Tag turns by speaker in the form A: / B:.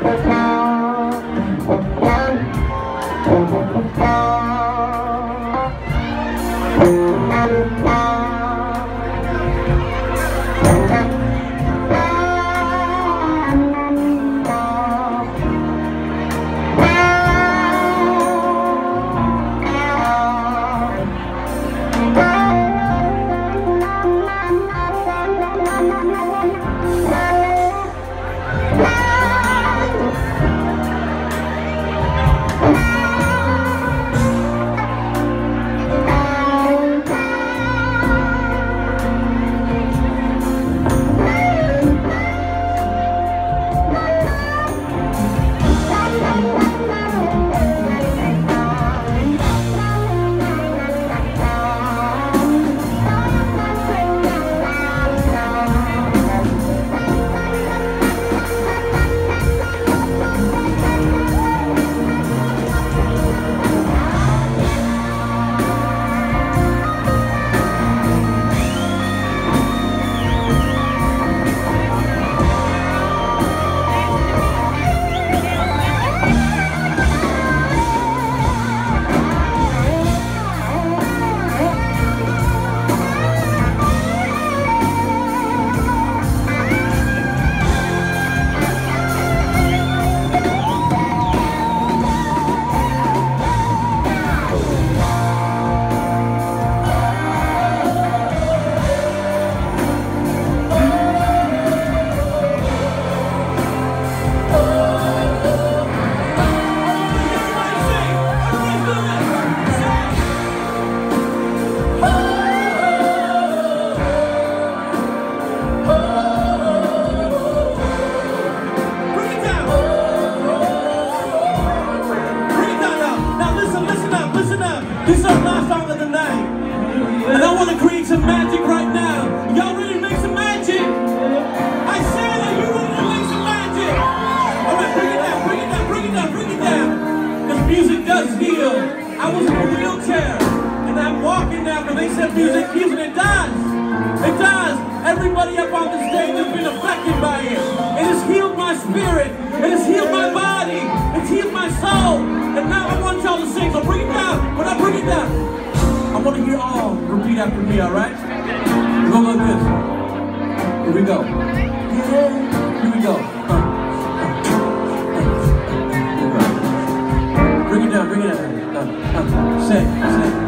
A: Bring heal. I was in a wheelchair. And I'm walking now because they said music heals and it does. It does. Everybody up on the stage has been affected by it. It has healed my spirit. It has healed my body. It's healed my soul. And now I want y'all to sing. So bring it down. When I bring it down, I want to hear all repeat after me, all right? Go like this. Here we go. Here we go. It down, bring it down. Sing,